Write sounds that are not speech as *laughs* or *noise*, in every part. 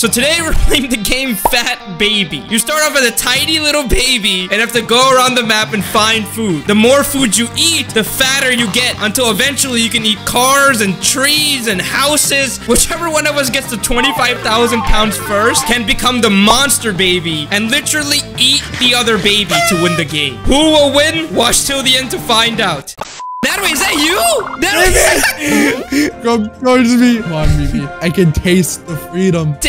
So today we're *laughs* playing the game Fat Baby. You start off as a tiny little baby and have to go around the map and find food. The more food you eat, the fatter you get until eventually you can eat cars and trees and houses. Whichever one of us gets to 25,000 pounds first can become the monster baby and literally eat the other baby to win the game. Who will win? Watch till the end to find out. Natalie, is that you? *laughs* Come towards me. Come on, Mimi. I can taste the freedom. *laughs*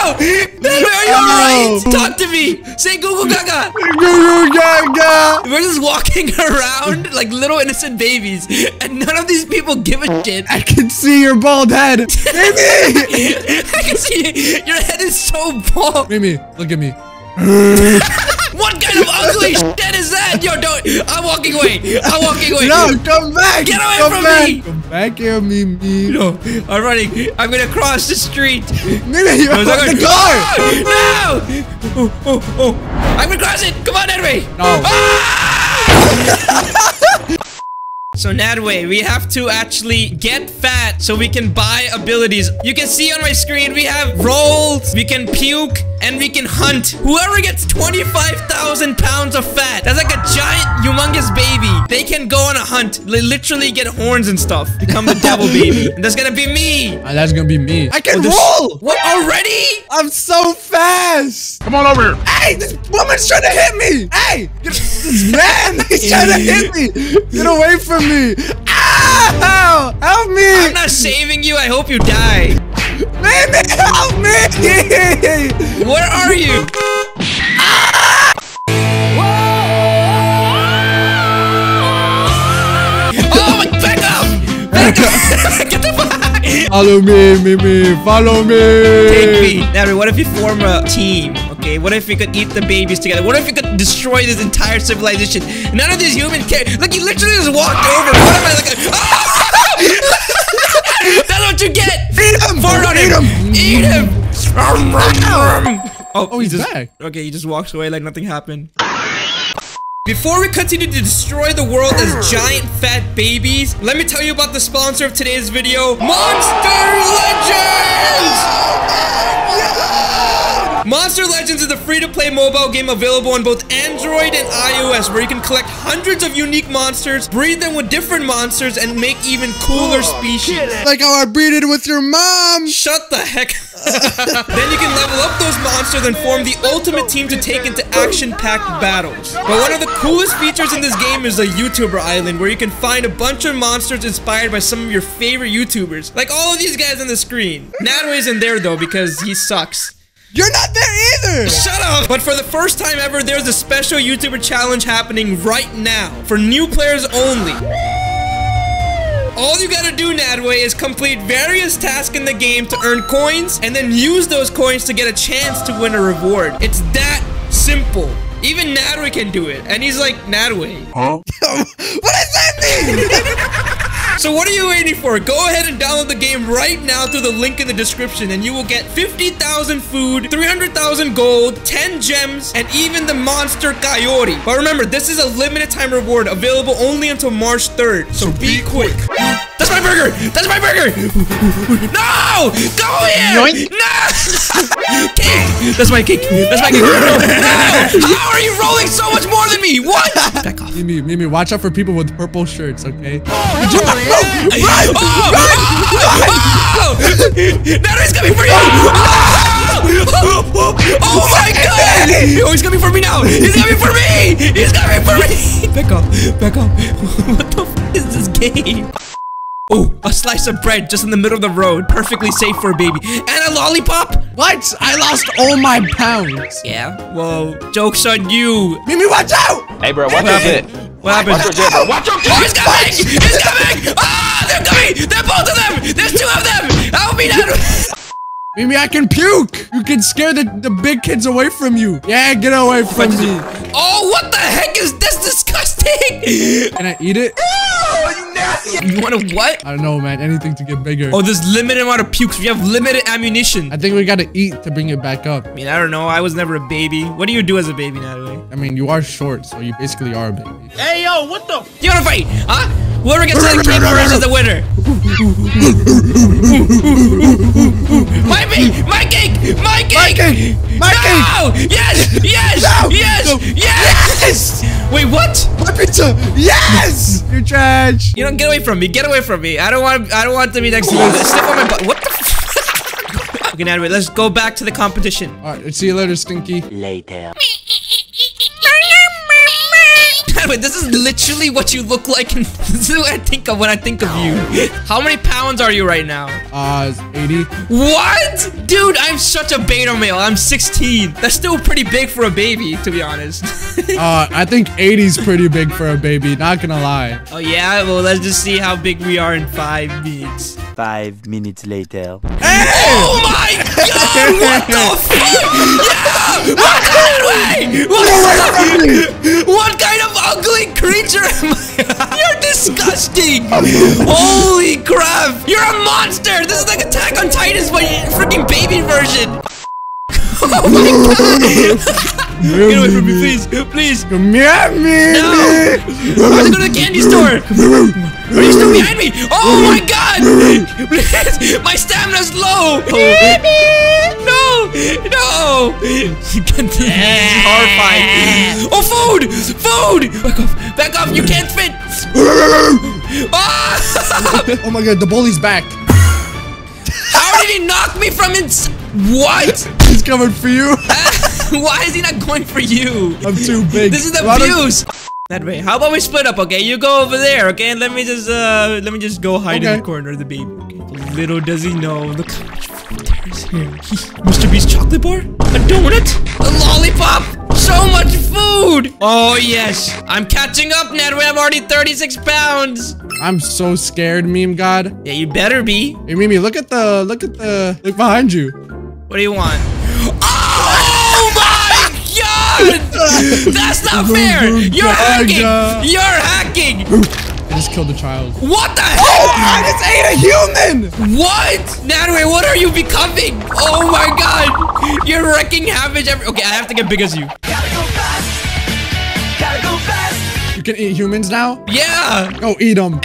Oh! Natalie, are you alright? Talk to me. Say Google Gaga. Goo gaga. We're just walking *laughs* around like little innocent babies, and none of these people give a shit. I can see your bald head. Mimi! I can see your head is so bald. Mimi, look at me. *laughs* What kind of ugly shit is that? Yo, don't. I'm walking away. I'm walking away. No, come back. Get away come from back. me. Come back here, Mimi. No, I'm running. I'm gonna cross the street. Mimi, you're on the car. No! Oh, oh, oh. I'm gonna cross it. Come on, Edway. No. Ah! *laughs* So Nadwe, we have to actually get fat so we can buy abilities. You can see on my screen we have rolls, we can puke, and we can hunt. Whoever gets 25,000 pounds of fat, that's like a giant, humongous baby. They can go on a hunt, li- literally get horns and stuff, become the devil *laughs* baby. And that's gonna be me. Ah, that's gonna be me. I can Oh, this- roll. What, already? I'm so fast. Come on over here. Hey, this woman's trying to hit me. Hey, this man, he's trying to hit me. Get away from me. Ow! Help me. I'm not saving you, I hope you die. Mimi, help me. Where are you? Oh, my- back up! Back up! *laughs* Get the fuck! Follow me, Mimi. Follow me. Take me. Now, what if we form a team? Okay, what if we could eat the babies together? What if we could destroy this entire civilization? None of these human care. Look, he literally just walked over. What am I looking? Oh! *laughs* That's what you get. Eat him. Fart on Eat him. him. Eat him. Oh, Oh, he's just, back. Okay, he just walks away like nothing happened. Before we continue to destroy the world as giant fat babies, let me tell you about the sponsor of today's video, Monster Legends! Monster Legends is a free-to-play mobile game available on both Android and iOS where you can collect hundreds of unique monsters, breed them with different monsters, and make even cooler oh, species. Like how I breeded with your mom. Shut the heck. Up. *laughs* Then you can level up those monsters and form the ultimate team to take into action-packed battles. But one of the coolest features in this game is the YouTuber Island, where you can find a bunch of monsters inspired by some of your favorite YouTubers. Like all of these guys on the screen. Nano isn't there though because he sucks. You're not there either. Shut up! But for the first time ever, there's a special YouTuber challenge happening right now for new players only. All you gotta do, Nadwe, is complete various tasks in the game to earn coins and then use those coins to get a chance to win a reward. It's that simple. Even Nadwe can do it. And he's like, Nadwe. *laughs* what does that mean? *laughs* So what are you waiting for? Go ahead and download the game right now through the link in the description and you will get 50,000 food, 300,000 gold, 10 gems, and even the monster coyote. But remember, this is a limited time reward available only until March 3rd. So be quick. That's my burger! That's my burger! No! Go here! Yoink. No! *laughs* cake! That's my cake! That's my cake! No! *laughs* How are you rolling so much more than me? What? Back off. Mimi, Mimi, watch out for people with purple shirts, okay? Oh, oh, Run! Oh! Oh! Now he's coming for you! Oh! Oh my god! Oh, he's coming for me now! He's coming for me! He's coming for me! Back up! Back up! *laughs* What the f is this game? Oh, a slice of bread just in the middle of the road. Perfectly safe for a baby. And a lollipop? What? I lost all my pounds. Yeah. Well, joke's on you. Mimi, watch out! Hey, bro, watch What your happened? What happened? Watch your jet, bro. Watch your Oh, jet. he's coming! He's coming! Ah, they're coming! They're both of them! There's two of them! Help me, Dad! *laughs* Maybe I can puke. You can scare the, the big kids away from you. Yeah, get away from me. Oh, what the heck is this disgusting? Can I eat it? *laughs* You want to what? I don't know, man. Anything to get bigger. Oh, there's limited amount of pukes. We have limited ammunition. I think we gotta eat to bring it back up. I mean, I don't know. I was never a baby. What do you do as a baby, Natalie? I mean, you are short, so you basically are a baby. Hey yo, what the? You wanna fight? Huh? Whoever gets to the cave first is the winner. my cake! My cake! My cake! My cake! My no! Yes! Yes! No! Yes! No! Yes! Wait, what? My pizza! Yes! You're trash! You don't get away from me. Get away from me. I don't want. I don't want to be next to you. Step on my butt. What the? F *laughs* okay, anyway, let's go back to the competition. Alright, see you later, Stinky. Later. Wait, this is literally what you look like, and *laughs* this is what I think of when I think of you. How many pounds are you right now? Uh, 80. What? Dude, I'm such a beta male. I'm 16. That's still pretty big for a baby, to be honest. *laughs* Uh, I think 80's pretty big for a baby, not gonna lie. oh, yeah? Well, let's just see how big we are in five minutes. Five minutes later. Oh my What the fuck? Yeah! What that way? What, what kind of ugly creature am I? *laughs* You're disgusting! Holy crap! You're a monster! This is like Attack on Titans, but freaking baby version! *laughs* Oh my god! *laughs* Get away from me, please! Please! Come here, me! No! I'm gonna go to the candy store! Are you still behind me? Oh my god! Please! My stamina's low! No! No! this is horrifying. Oh, food! Food! Back off! Back off! You can't fit! *laughs* Oh my god, the bully's back. How did he knock me from ins- What? He's coming for you. *laughs* *laughs* Why is he not going for you? I'm too big. This is abuse. That way. How about we split up, okay? You go over there, okay? And let me just uh let me just go hide in the corner of the baby. Okay. Little does he know. Look how much food there is here. MrBeast chocolate bar? A donut? A lollipop? So much food! Oh yes. I'm catching up, Ned. I'm already 36 pounds. I'm so scared, meme god. Yeah, you better be. Hey, Mimi, look at the, look at the, look behind you. What do you want? Oh my god! That's not fair! You're hacking! You're hacking! I just killed a child. What the oh, hell? Oh, I just ate a human! What? Natalie, what are you becoming? Oh my god! You're wrecking havoc every- Okay, I have to get big as you. You can eat humans now? Yeah! Go eat them.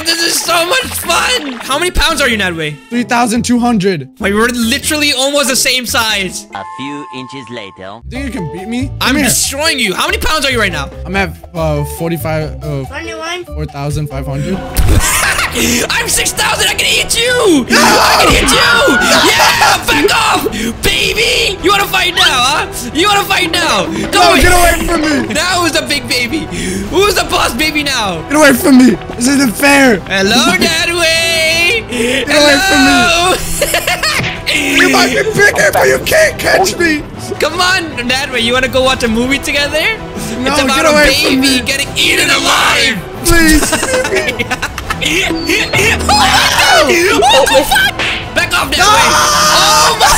My, this is so much fun! How many pounds are you, Natalie? 3,200. Wait, we're literally almost the same size. A few inches later. Think you can beat me? Come I'm here. destroying you. How many pounds are you right now? I'm at uh, 45, uh, 4,500. *laughs* I'm 6,000. I can eat you. I can eat you. Yeah, back off, baby. You want to fight now, huh? You want to fight now? Go No, get away from me! *laughs* Now who's the big baby? Who's the boss baby now? Get away from me! This isn't fair! Hello, *laughs* Dadway. Get away from me. You might be bigger, but you can't catch me! Come on, Dadway. You want to go watch a movie together? No, it's about get a away from baby me. getting eaten alive. Please! oh my god! What the fuck? Back off that way! Oh my!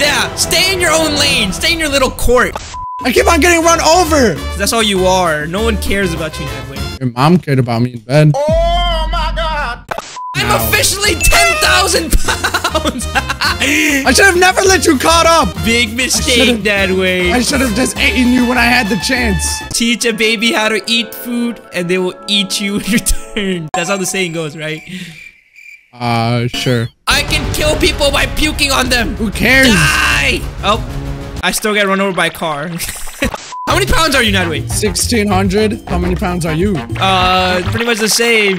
yeah, stay in your own lane. Stay in your little court. I keep on getting run over! That's all you are. No one cares about you that way. Your mom cared about me in bed. Oh. I'm officially 10,000 pounds! I should have never let you caught up! Big mistake that way. I should have just eaten you when I had the chance. Teach a baby how to eat food and they will eat you in *laughs* return. That's how the saying goes, right? Uh, sure. I can kill people by puking on them. Who cares? Die! Oh, I still get run over by a car. *laughs* How many pounds are you, Nightwing? 1600? How many pounds are you? Uh, pretty much the same.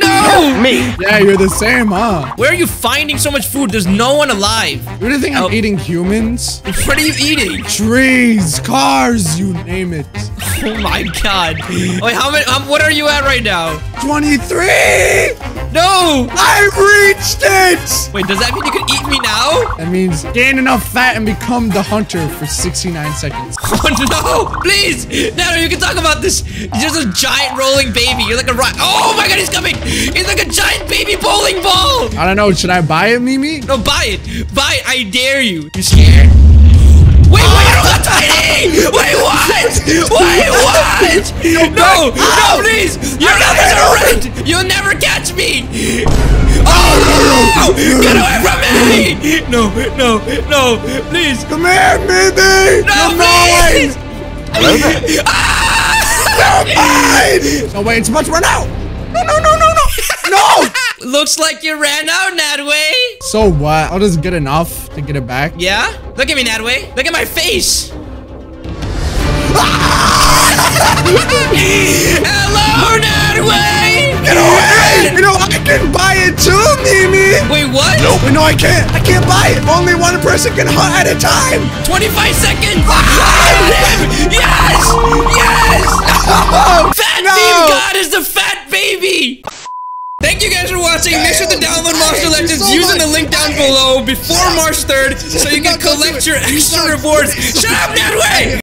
No! Me. Yeah, you're the same, huh? Where are you finding so much food? There's no one alive. You really think I'm Oh. eating humans? What are you eating? Trees, cars, you name it. Oh my god. Wait, how many? Um, what are you at right now? 23! No! I reached it! Wait, does that mean you can eat me now? That means gain enough fat and become the hunter for 69 seconds. *laughs* Oh no! Please! No, no, you can talk about this. You're just a giant rolling baby. You're like a rock. Oh my god, he's coming! He's like a giant baby bowling ball. I don't know. Should I buy it, Mimi? No, buy it. Buy it. I dare you. You scared? Wait, wait, you're not tiny! Wait, what? Wait, what? No, no, no please! Your numbers are red! You'll never catch me! Oh, no! Get away from me! No, no, no, please! Come here, Mimi. No, You're mine. Ah! please! Mine. No, wait. It's about to run out. No, no, no, no, no. No. *laughs* Looks like you ran out, Nadwe! So what? I'll just get enough to get it back. Yeah? Look at me, Nadwe. Look at my face! Ah! Hello, Nadwe! Get away! You know, I can buy it too, Mimi. Wait, what? Wait, no, I can't. I can't buy it. Only one person can hunt at a time. 25 seconds! Him! Yes! Yes! *laughs* Fat No! Meme God is the fat baby! Thank you guys for watching. Make sure to download Monster Legends so using much. the link down below before March 3rd so you *laughs* can Not gonna do collect your extra rewards. Shut up, Nedway!